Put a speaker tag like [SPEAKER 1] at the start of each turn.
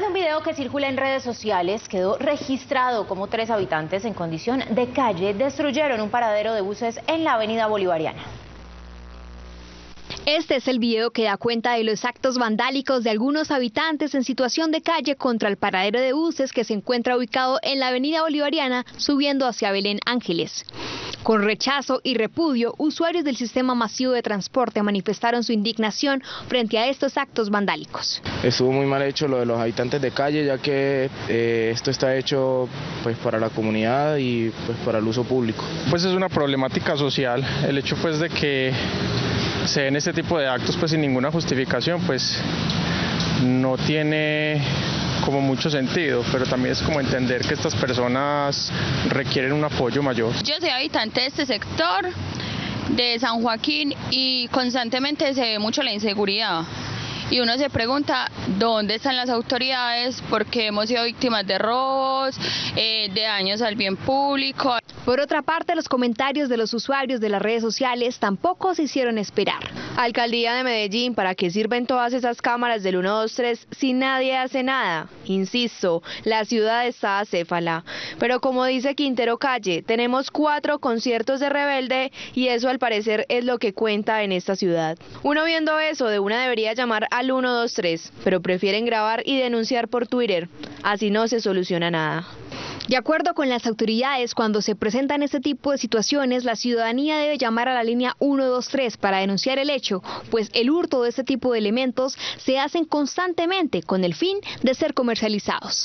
[SPEAKER 1] de un video que circula en redes sociales quedó registrado como tres habitantes en condición de calle destruyeron un paradero de buses en la avenida Bolivariana.
[SPEAKER 2] Este es el video que da cuenta de los actos vandálicos de algunos habitantes en situación de calle contra el paradero de buses que se encuentra ubicado en la avenida Bolivariana subiendo hacia Belén Ángeles. Con rechazo y repudio, usuarios del sistema masivo de transporte manifestaron su indignación frente a estos actos vandálicos.
[SPEAKER 3] Estuvo muy mal hecho lo de los habitantes de calle, ya que eh, esto está hecho pues para la comunidad y pues para el uso público.
[SPEAKER 4] Pues es una problemática social, el hecho pues de que se den este tipo de actos pues sin ninguna justificación pues no tiene como mucho sentido, pero también es como entender que estas personas requieren un apoyo mayor.
[SPEAKER 5] Yo soy habitante de este sector de San Joaquín y constantemente se ve mucho la inseguridad y uno se pregunta dónde están las autoridades porque hemos sido víctimas de robos, eh, de daños al bien público.
[SPEAKER 2] Por otra parte, los comentarios de los usuarios de las redes sociales tampoco se hicieron esperar.
[SPEAKER 6] Alcaldía de Medellín, ¿para qué sirven todas esas cámaras del 123 si nadie hace nada? Insisto, la ciudad está acéfala. Pero como dice Quintero Calle, tenemos cuatro conciertos de rebelde y eso al parecer es lo que cuenta en esta ciudad. Uno viendo eso, de una debería llamar al 123, pero prefieren grabar y denunciar por Twitter. Así no se soluciona nada.
[SPEAKER 2] De acuerdo con las autoridades, cuando se presentan este tipo de situaciones, la ciudadanía debe llamar a la línea 123 para denunciar el hecho, pues el hurto de este tipo de elementos se hacen constantemente con el fin de ser comercializados.